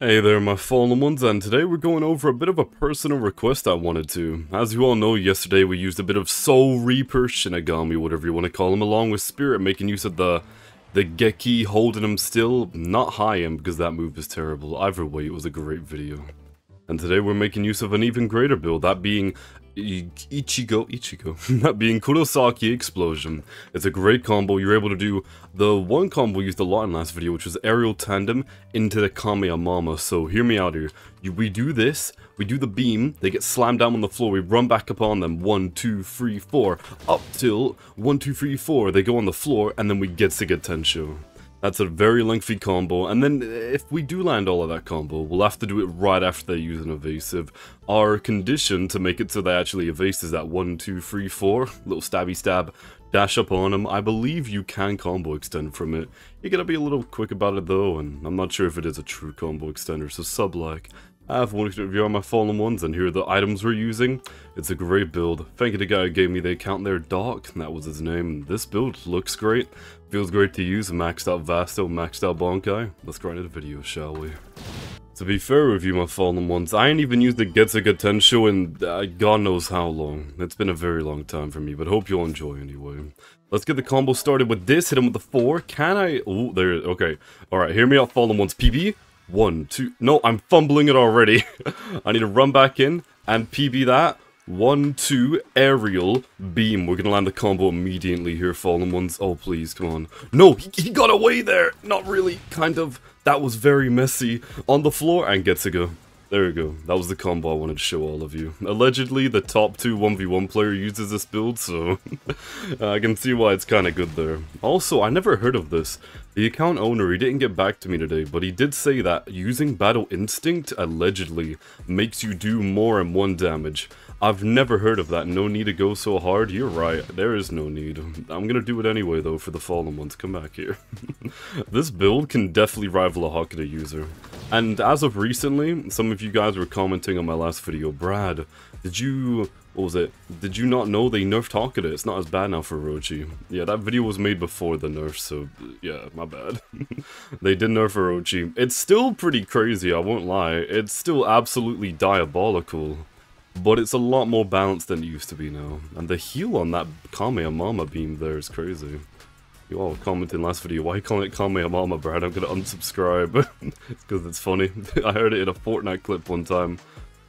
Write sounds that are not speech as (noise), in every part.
Hey there my fallen ones and today we're going over a bit of a personal request I wanted to. As you all know yesterday we used a bit of Soul Reaper Shinigami whatever you want to call him along with Spirit making use of the the Geki holding him still, not high him because that move is terrible, either way it was a great video. And today we're making use of an even greater build, that being Ichigo, Ichigo, (laughs) that being Kurosaki Explosion. It's a great combo, you're able to do the one combo used a lot in last video, which was Aerial Tandem into the Kameyamama, so hear me out here. You, we do this, we do the beam, they get slammed down on the floor, we run back upon them, one, two, three, four, up till one, two, three, four, they go on the floor, and then we get Getsuga Tensho. That's a very lengthy combo, and then uh, if we do land all of that combo, we'll have to do it right after they use an evasive. Our condition to make it so they actually evase is that 1, 2, 3, 4, little stabby stab, dash up on them. I believe you can combo extend from it. You gotta be a little quick about it though, and I'm not sure if it is a true combo extender, so sub-like. I have one review on my fallen ones, and here are the items we're using. It's a great build. Thank you to the guy who gave me the account there, Doc, that was his name. This build looks great, feels great to use, maxed out Vasto, maxed out Bankai. Let's grind into the video, shall we? To be fair with you, my fallen ones, I ain't even used the Getsuga Tensho in uh, god knows how long. It's been a very long time for me, but hope you'll enjoy anyway. Let's get the combo started with this, hit him with the 4. Can I? Oh, there, okay. Alright, hear me out, fallen ones. PB, one, two, no, I'm fumbling it already. (laughs) I need to run back in and PB that. One, two, aerial, beam. We're gonna land the combo immediately here, fallen ones. Oh, please, come on. No, he, he got away there. Not really, kind of. That was very messy. On the floor and Getsuga. There we go. That was the combo I wanted to show all of you. Allegedly, the top 2 1v1 player uses this build, so (laughs) uh, I can see why it's kind of good there. Also, I never heard of this. The account owner, he didn't get back to me today, but he did say that using Battle Instinct, allegedly, makes you do more in one damage. I've never heard of that, no need to go so hard, you're right, there is no need. I'm gonna do it anyway though for the fallen ones, come back here. (laughs) this build can definitely rival a Hakuda user. And as of recently, some of you guys were commenting on my last video, Brad, did you, what was it, did you not know they nerfed Hakuda? It's not as bad now for Orochi. Yeah, that video was made before the nerf, so yeah, my bad. (laughs) they did nerf Orochi. It's still pretty crazy, I won't lie. It's still absolutely diabolical. But it's a lot more balanced than it used to be now. And the heal on that Kameyamama beam there is crazy. You all commented last video, why you it Kameyamama, Brad? I'm gonna unsubscribe. (laughs) because it's funny. (laughs) I heard it in a Fortnite clip one time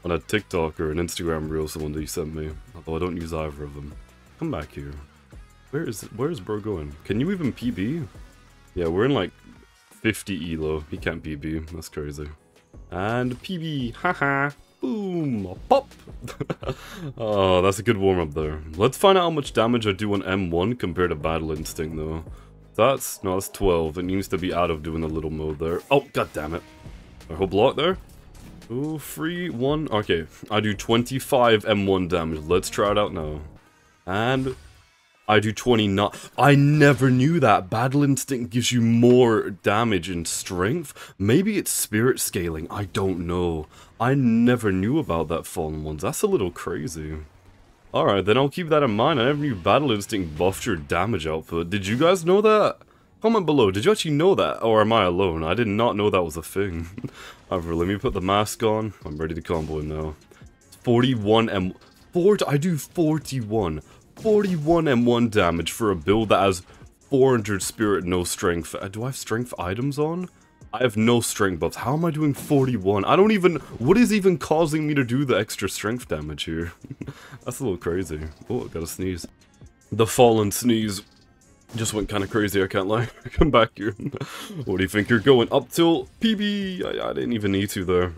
on a TikTok or an Instagram reel someone that you sent me. Although I don't use either of them. Come back here. Where is where is bro going? Can you even PB? Yeah, we're in like 50 elo. He can't PB. That's crazy. And PB, haha. Boom! Pop! (laughs) oh, that's a good warm-up there. Let's find out how much damage I do on M1 compared to Battle Instinct, though. That's... no, that's 12. It needs to be out of doing a little mode there. Oh, god damn it. I whole block there? Ooh, free one. Okay, I do 25 M1 damage. Let's try it out now. And I do 20 not. I never knew that. Battle Instinct gives you more damage and strength. Maybe it's spirit scaling. I don't know. I never knew about that Fallen Ones. That's a little crazy. Alright, then I'll keep that in mind. I never knew Battle Instinct buffed your damage output. Did you guys know that? Comment below, did you actually know that? Or am I alone? I did not know that was a thing. (laughs) However, let me put the mask on. I'm ready to combo now. 41 M... 40, I do 41. 41 M1 damage for a build that has 400 spirit, no strength. Uh, do I have strength items on? I have no strength buffs. How am I doing 41? I don't even... What is even causing me to do the extra strength damage here? (laughs) That's a little crazy. Oh, I gotta sneeze. The fallen sneeze just went kind of crazy, I can't lie. (laughs) Come back here. (laughs) what do you think you're going? Up till PB! I, I didn't even need to there.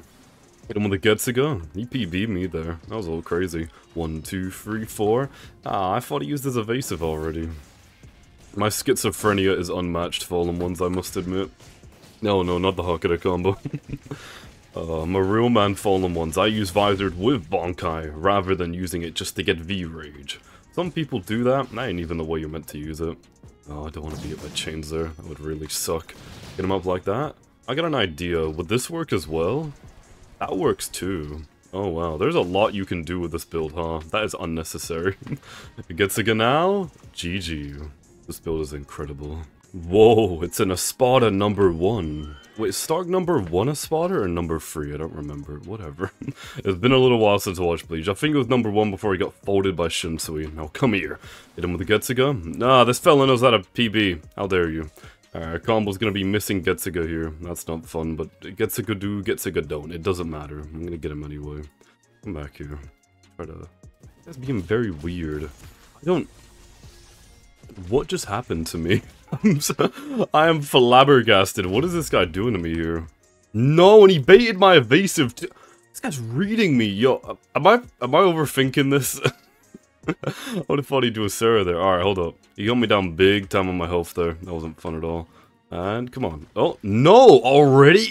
Hit him with a Getsuga. He PB'd me there. That was a little crazy. One, two, three, four. Ah, I thought he used his evasive already. My schizophrenia is unmatched, Fallen Ones, I must admit. No, no, not the Hakuda combo. (laughs) uh, I'm a real man, Fallen Ones. I use Visored with Bankai, rather than using it just to get V-Rage. Some people do that, that ain't even the way you're meant to use it. Oh, I don't want to be at my chains there. That would really suck. Get him up like that. I got an idea. Would this work as well? That works too. Oh wow, there's a lot you can do with this build, huh? That is unnecessary. (laughs) it gets a Ganal? GG. This build is incredible. Whoa, it's an Espada number one. Wait, Stark number one Espada or number three? I don't remember. Whatever. (laughs) it's been a little while since I watched Bleach. I think it was number one before he got folded by Shinsuke. Now come here. Hit him with the Getsuga. Nah, this fella knows how to PB. How dare you. Alright, combo's gonna be missing Getsuga here. That's not fun, but Getsuga do, Getsuga don't. It doesn't matter. I'm gonna get him anyway. Come back here. Try to... That's being very weird. I don't... What just happened to me? (laughs) I'm I am flabbergasted. What is this guy doing to me here? No, and he baited my evasive. This guy's reading me. Yo, am I am I overthinking this? (laughs) I have thought he'd do a Cero there. Alright, hold up. He got me down big time on my health there. That wasn't fun at all. And come on. Oh, no! Already?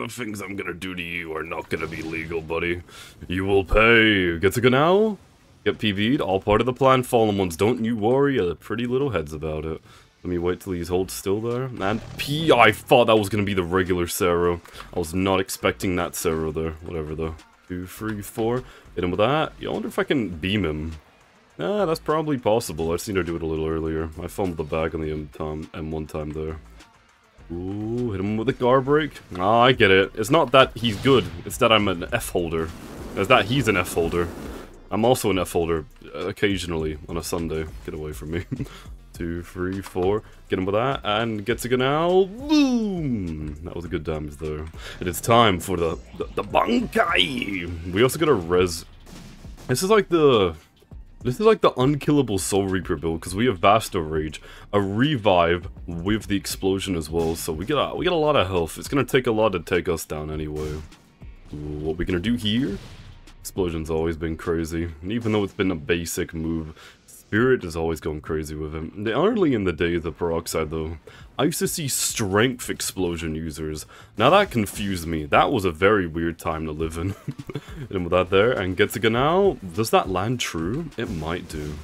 The things I'm gonna do to you are not gonna be legal, buddy. You will pay. Getsuga now? Get PB'd, all part of the plan, fallen ones. Don't you worry, a pretty little heads about it. Let me wait till he's hold still there. And P, I thought that was to be the regular Cero. I was not expecting that Cero there. Whatever though. Two, three, four. Hit him with that. I wonder if I can beam him. Ah, that's probably possible. I've seen her do it a little earlier. I fumbled the bag on the M time, M1 time there. Ooh, hit him with the guard break. Ah, I get it. It's not that he's good. It's that I'm an F holder. It's that he's an F holder. I'm also an F holder occasionally on a Sunday. Get away from me. (laughs) Two, three, four. Get him with that, and Getsuga now. Boom! That was a good damage though. It is time for the, the, the Bankai! We also got a res... This is like the... This is like the unkillable Soul Reaper build, because we have Vasto Rage, a revive with the explosion as well, so we get a, we get a lot of health. It's gonna take a lot to take us down anyway. What we gonna do here Explosion's always been crazy, and even though it's been a basic move, Spirit is always going crazy with him. Early in the days of Peroxide though, I used to see Strength Explosion users. Now that confused me, that was a very weird time to live in. (laughs) and with that there, and Getsuga now, does that land true? It might do.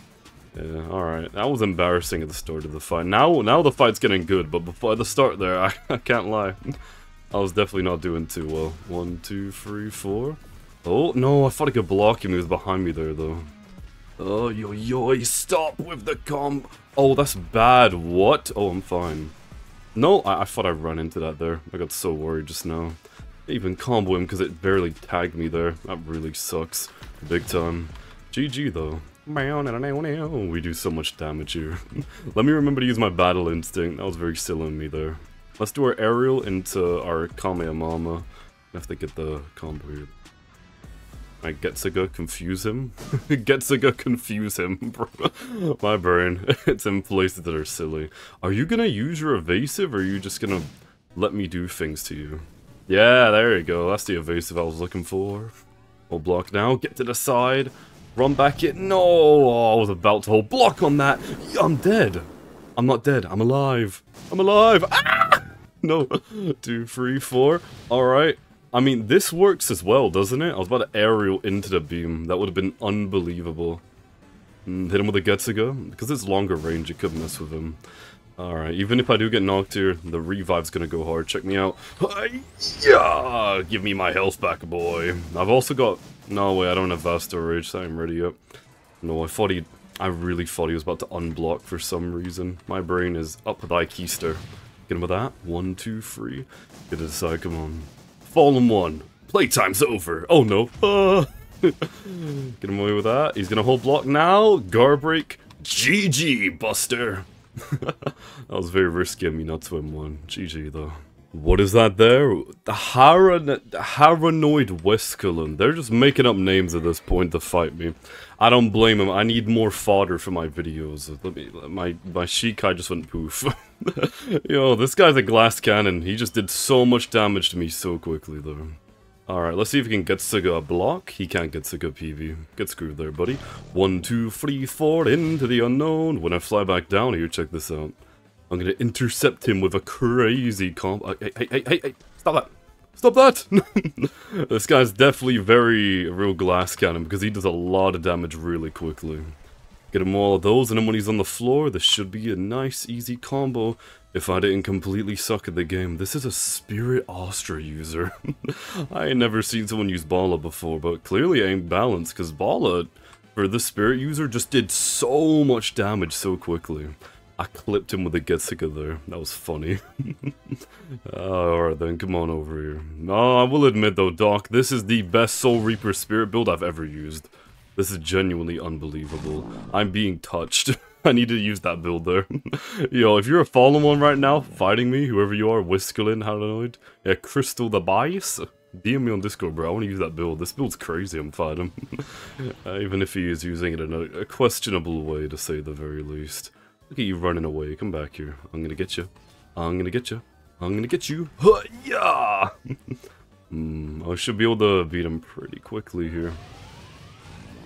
Yeah, alright. That was embarrassing at the start of the fight. Now now the fight's getting good, but before the start there, (laughs) I, I can't lie. I was definitely not doing too well. One, two, three, four. Oh, no, I thought I could block him. He was behind me there, though. Oh, yo, yo, stop with the comp. Oh, that's bad. What? Oh, I'm fine. No, I, I thought I ran into that there. I got so worried just now. Even combo him because it barely tagged me there. That really sucks. Big time. GG, though. We do so much damage here. (laughs) Let me remember to use my battle instinct. That was very silly of me there. Let's do our aerial into our Kamehameha. I have to get the combo here. I Getsuga confuse him? (laughs) Getsuga confuse him, (laughs) bro. My brain. (laughs) it's in places that are silly. Are you gonna use your evasive or are you just gonna let me do things to you? Yeah, there you go. That's the evasive I was looking for. Hold block now. Get to the side. Run back in. No! Oh, I was about to hold block on that. I'm dead. I'm not dead. I'm alive. I'm alive. Ah! No. Two, three, four. Alright. I mean, this works as well, doesn't it? I was about to aerial into the beam. That would have been unbelievable. Mm, hit him with a Getsuga. Because it's longer range, you could mess with him. Alright, even if I do get knocked here, the revive's gonna go hard. Check me out. Yeah! Give me my health back, boy. I've also got... No, wait, I don't have Vasto Rage, so I'm ready yet. No, I thought he... I really thought he was about to unblock for some reason. My brain is up thy keister. Get him with that. One, two, three. Get to the side, come on. Fallen one. Playtime's over. Oh no. Uh. (laughs) Get him away with that. He's gonna hold block now. Guard break. GG, Buster. (laughs) that was very risky of me not to win one. GG though. What is that there? The Haran Haranoid Wescullen. They're just making up names at this point to fight me. I don't blame him. I need more fodder for my videos. Let me, my my Shikai just went poof. (laughs) Yo, this guy's a glass cannon. He just did so much damage to me so quickly, though. Alright, let's see if he can get Suga a block. He can't get Suga PV. Get screwed there, buddy. One, two, three, four, into the unknown. When I fly back down here, check this out. I'm gonna intercept him with a crazy comp- Hey, hey, hey, hey, hey, stop that! Stop that! (laughs) this guy's definitely very real glass cannon because he does a lot of damage really quickly. Get him all of those, and then when he's on the floor, this should be a nice, easy combo if I didn't completely suck at the game. This is a Spirit Astra user. (laughs) I ain't never seen someone use Bala before, but clearly I ain't balanced, because Bala, for the Spirit user, just did so much damage so quickly. I clipped him with a Getsuga there. That was funny. (laughs) Alright then, come on over here. Oh, I will admit though, Doc, this is the best Soul Reaper Spirit build I've ever used. This is genuinely unbelievable. I'm being touched. (laughs) I need to use that build there. (laughs) Yo, if you're a fallen one right now, fighting me, whoever you are, Whiskerlin, Halanoid, yeah, Crystal the Bias, DM me on Discord, bro. I want to use that build. This build's crazy, I'm fighting uh, even if he is using it in a, a questionable way, to say the very least. Look at you running away. Come back here. I'm gonna get you. I'm gonna get you. I'm gonna get you. Yeah. (laughs) mm, I should be able to beat him pretty quickly here.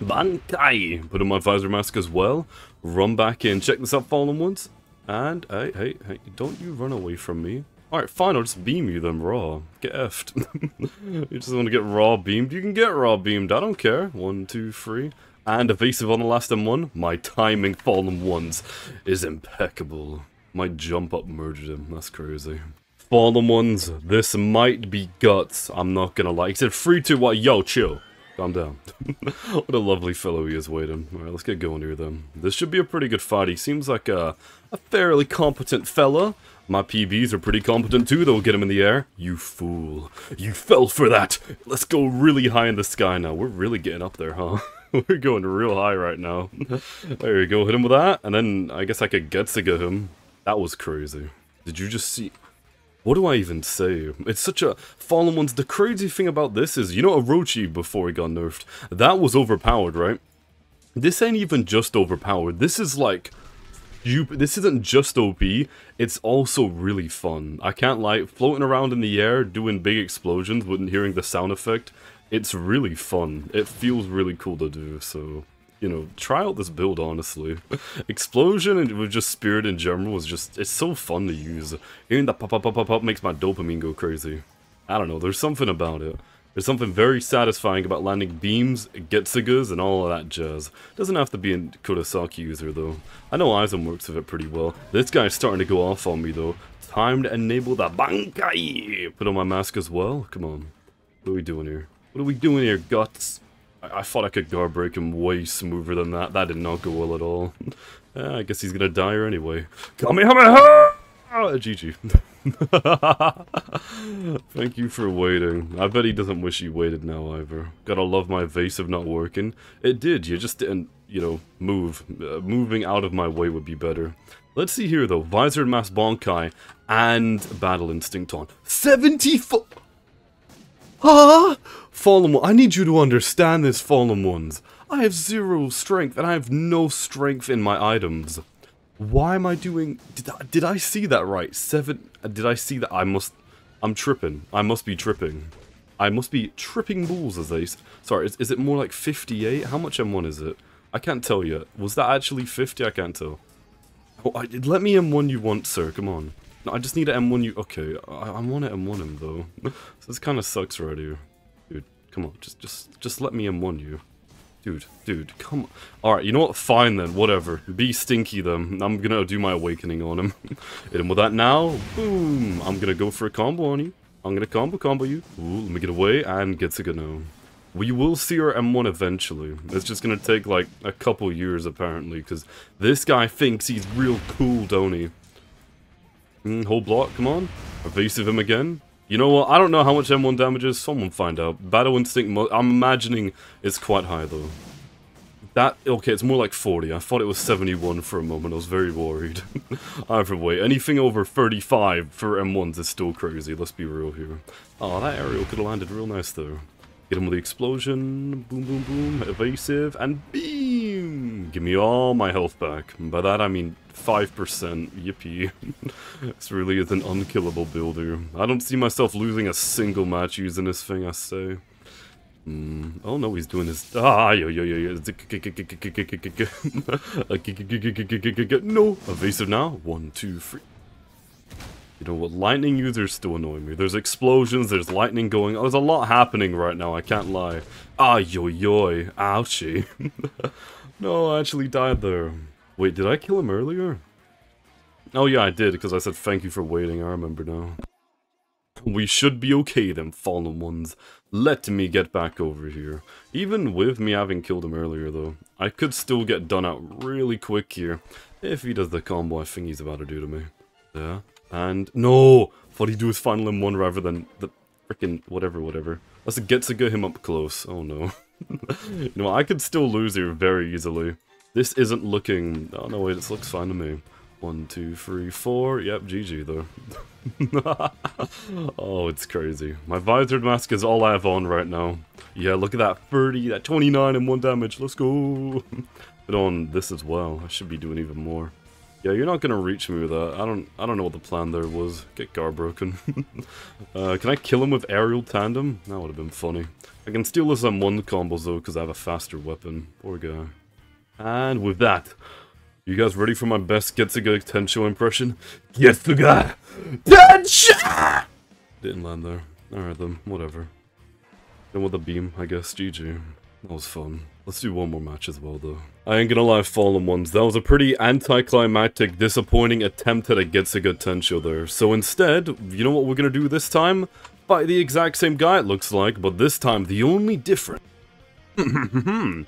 Bankai! Put on my visor mask as well. Run back in. Check this out, fallen ones. And, hey, hey, hey, don't you run away from me. Alright, fine, I'll just beam you then, raw. Get effed. (laughs) you just want to get raw beamed? You can get raw beamed, I don't care. One, two, three. And evasive on the last M1. My timing, fallen ones, is impeccable. My jump up murdered him, that's crazy. Fallen ones, this might be guts, I'm not gonna lie. He said 3, 2, 1, yo, chill. Calm down. (laughs) what a lovely fellow he is waiting. Alright, let's get going here then. This should be a pretty good fight. He seems like a, a fairly competent fella. My PBs are pretty competent too, though. Get him in the air. You fool. You fell for that. Let's go really high in the sky now. We're really getting up there, huh? (laughs) (laughs) We're going real high right now. (laughs) there you go. Hit him with that. And then I guess I could Getsuga him. That was crazy. Did you just see... What do I even say? It's such a... Fallen Ones, the crazy thing about this is, you know Orochi before he got nerfed? That was overpowered, right? This ain't even just overpowered. This is like... You, this isn't just OP, it's also really fun. I can't lie, floating around in the air, doing big explosions with hearing the sound effect, it's really fun. It feels really cool to do, so you know, try out this build, honestly. (laughs) Explosion and with just Spirit in general is just, it's so fun to use. Hearing that pop pop pop pop pop makes my dopamine go crazy. I don't know, there's something about it. There's something very satisfying about landing beams, Getsugas, and all of that jazz. Doesn't have to be a Kurosaki user, though. I know Aizen works with it pretty well. This guy's starting to go off on me, though. Time to enable the Bankai! Put on my mask as well? Come on. What are we doing here? What are we doing here, Guts? I, I thought I could guard break him way smoother than that. That did not go well at all. (laughs) I guess he's gonna die here anyway. Kamehameha! GG. (laughs) Thank you for waiting. I bet he doesn't wish he waited now either. Gotta love my evasive not working. It did, you just didn't, you know, move. Uh, moving out of my way would be better. Let's see here though. Visor Mass Bankai and Battle Instinct on. 74! Ah! Fallen one, I need you to understand this, Fallen Ones. I have zero strength, and I have no strength in my items. Why am I doing... Did I, did I see that right? Seven... Did I see that? I must... I'm tripping. I must be tripping. I must be tripping balls, as they... Sorry, is, is it more like 58? How much M1 is it? I can't tell yet. Was that actually 50? I can't tell. Oh, I, let me M1 you want, sir. Come on. No, I just need an M1 you... Okay, I, I want to M1 him, though. (laughs) this kind of sucks here. Dude, come on. Just, just, just let me M1 you. Dude, dude, come on. Alright, you know what? Fine then, whatever. Be stinky then. I'm gonna do my awakening on him. (laughs) Hit him with that now. Boom. I'm gonna go for a combo on you. I'm gonna combo combo you. Ooh, let me get away and Getsuga We will see our M1 eventually. It's just gonna take like a couple years apparently, because this guy thinks he's real cool, don't he? Mm, whole block, come on. Evasive him again. You know what? I don't know how much M1 damage is. Someone find out. Battle Instinct, I'm imagining it's quite high though. That, okay, it's more like 40. I thought it was 71 for a moment. I was very worried. (laughs) Either way, anything over 35 for M1s is still crazy. Let's be real here. Oh, that aerial could have landed real nice though. Get him with the explosion. Boom, boom, boom. Evasive. And beam! Give me all my health back. By that I mean 5%. Yippee. this really is an unkillable builder. I don't see myself losing a single match using this thing, I say. Mm. Oh no, he's doing his. Ah, yo, yo, yo, yo. No! Evasive now. One, two, three. You know what, lightning users still annoy me. There's explosions, there's lightning going, there's a lot happening right now, I can't lie. Ah, yo, yo, ouchie. no, I actually died there. Wait, did I kill him earlier? Oh yeah, I did, because I said thank you for waiting, I remember now. We should be okay then, fallen ones. Let me get back over here. Even with me having killed him earlier though, I could still get done out really quick here. If he does the combo I think he's about to do to me. Yeah. And no! Thought he'd do his final in one rather than the freaking whatever, whatever. Let's get to get him up close. Oh no. (laughs) you know, I could still lose here very easily. This isn't looking... Oh no, wait, this looks fine to me. One, two, three, four. Yep, GG though. (laughs) oh, it's crazy. My visored mask is all I have on right now. Yeah, look at that 30, that 29 and 1 damage. Let's go. Put on this as well. I should be doing even more. Yeah, you're not gonna reach me with that. I don't I don't know what the plan there was. Get Gar broken. (laughs) uh, can I kill him with aerial tandem? That would have been funny. I can steal his M1 combos though, because I have a faster weapon. Poor guy. And with that, you guys ready for my best Getsuga Tensho impression? Getsuga Tensho! Didn't land there. Alright then, whatever. Then with the beam, I guess. GG. That was fun. Let's do one more match as well, though. I ain't gonna lie, Fallen Ones. That was a pretty anticlimactic, disappointing attempt at a Getsuga Tensho there. So instead, you know what we're gonna do this time? Fight the exact same guy, it looks like, but this time the only difference (laughs) hmm.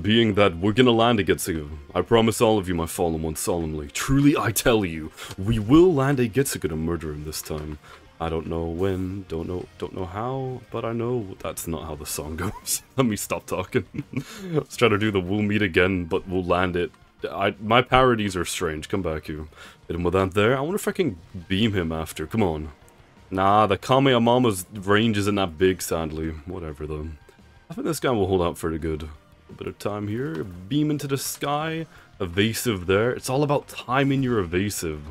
Being that we're gonna land a Getsuga. I promise all of you, my fallen ones, solemnly. Truly, I tell you, we will land a Getsuga to murder him this time. I don't know when, don't know, don't know how, but I know that's not how the song (laughs) goes. Let me stop talking. (laughs) Let's try to do the we'll meet again, but we'll land it. I, my parodies are strange. Come back, you. Hit him with that there. I wonder if I can beam him after. Come on. Nah, the Kamehamama's range isn't that big, sadly. Whatever, though. I think this guy will hold out for the good a bit of time here. Beam into the sky. Evasive there. It's all about timing your evasive.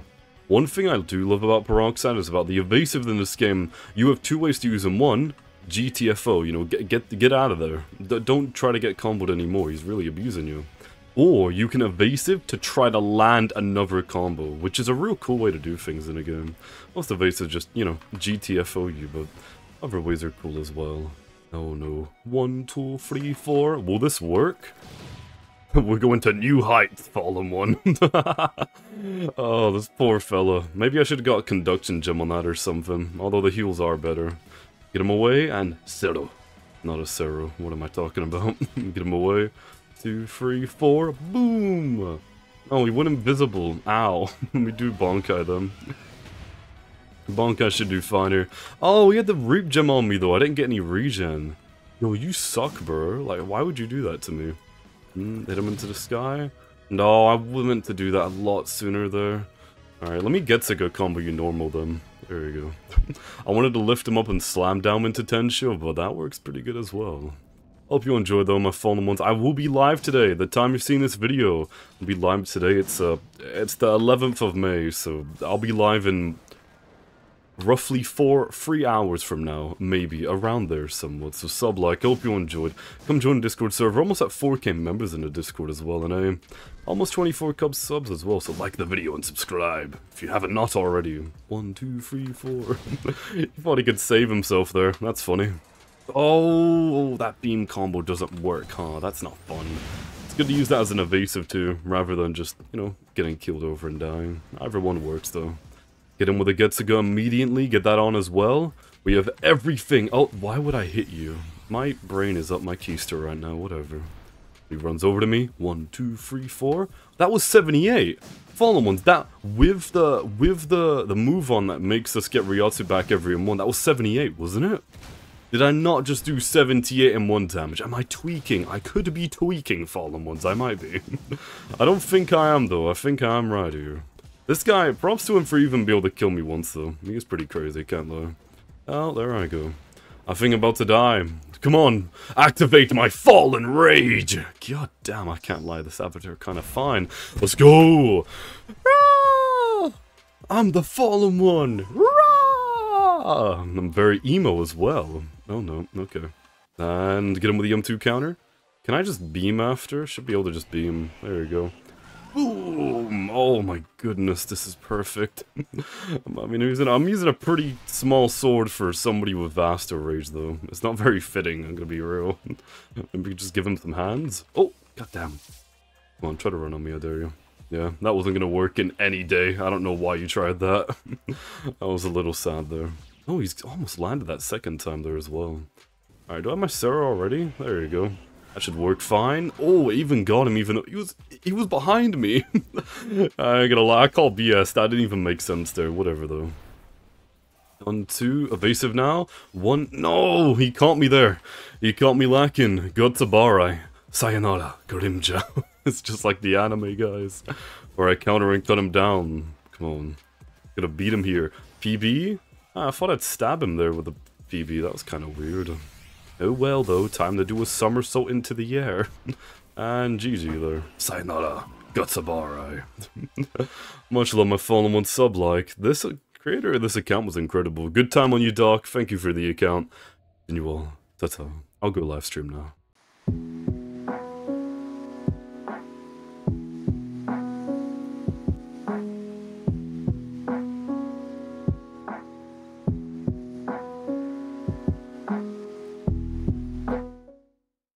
One thing I do love about Peroxide is about the evasive in this game. You have two ways to use him. One, GTFO, you know, get get, get out of there. D don't try to get comboed anymore, he's really abusing you. Or you can evasive to try to land another combo, which is a real cool way to do things in a game. Most evasive just, you know, GTFO you, but other ways are cool as well. Oh no. One, two, three, four. Will this work? (laughs) We're going to new heights, fallen one. (laughs) oh, this poor fella. Maybe I should have got a conduction gem on that or something. Although the heals are better. Get him away and zero. Not a zero. What am I talking about? (laughs) Get him away. Two, three, four. Boom! Oh, he went invisible. Ow. Let me do Bankai then. Bankai should do fine here. Oh, he had the Reap Gem on me though. I didn't get any regen. Yo, you suck, bro. Like, why would you do that to me? Mm, hit him into the sky? No, I meant to do that a lot sooner there. Alright, let me Getsuga combo you normal then. There we go. (laughs) I wanted to lift him up and slam down into Tensho, but that works pretty good as well. Hope you enjoyed though, my fallen ones. I will be live today. The time you've seen this video, I'll be live today. It's uh, it's the 11th of May, so I'll be live in roughly four, three hours from now, maybe, around there somewhat. So sub like, hope you enjoyed. Come join the Discord server, We're almost at 4k members in the Discord as well, and I almost 24 Cubs subs as well, so like the video and subscribe, if you haven't not already. One, two, three, four. (laughs) he thought he could save himself there, that's funny. Oh, that beam combo doesn't work, huh? That's not fun. It's good to use that as an evasive too, rather than just, you know, getting killed over and dying. Either one works though. Get him with a Getsuga immediately, get that on as well. We have everything. Oh, why would I hit you? My brain is up my keister right now, whatever. He runs over to me. One, two, three, four. That was 78. Fallen ones. That with the with the the move on that makes us get Reiatsu back every in one. That was 78, wasn't it? Did I not just do 78 and 1 damage? Am I tweaking? I could be tweaking Fallen Ones, I might be. (laughs) I don't think I am though, I think I am right here. This guy, props to him for even being able to kill me once though. He is pretty crazy, can't lie. Oh, there I go. I think I'm about to die. Come on, activate my fallen rage! God damn, I can't lie, this avatar kind of fine. Let's go! I'm the fallen one! I'm very emo as well. Oh no, okay. And get him with the M2 counter. Can I just beam after? Should be able to just beam. There we go. Boom! Oh my goodness, this is perfect. (laughs) I mean, I'm using, I'm using a pretty small sword for somebody with Vasto Rage, though. It's not very fitting, I'm gonna be real. (laughs) Maybe just give him some hands. Oh, goddamn. Come on, try to run on me, I dare you. Yeah, that wasn't gonna work in any day. I don't know why you tried that. (laughs) I was a little sad there. Oh, he's almost landed that second time there as well. Alright, do I have my Cero already? There you go. That should work fine. Oh, even got him even he was he was behind me. (laughs) I ain't gonna lie, I call BS. That didn't even make sense there. Whatever though. On two, evasive now. One, no, he caught me there. He caught me lacking. Gotsabarai. Sayonara, Grimmjow. (laughs) it's just like the anime, guys. Or I counter and cut him down. Come on. Gonna beat him here. PB? Ah, I thought I'd stab him there with the PB. That was kind of weird. Oh well, though. Time to do a somersault into the air. (laughs) and GG there. Sayonara, Gotsabarai. (laughs) Much love my fallen one sub like. This uh, creator of this account was incredible. Good time on you, Doc. Thank you for the account. And you all. Ta-ta. I'll go live stream now.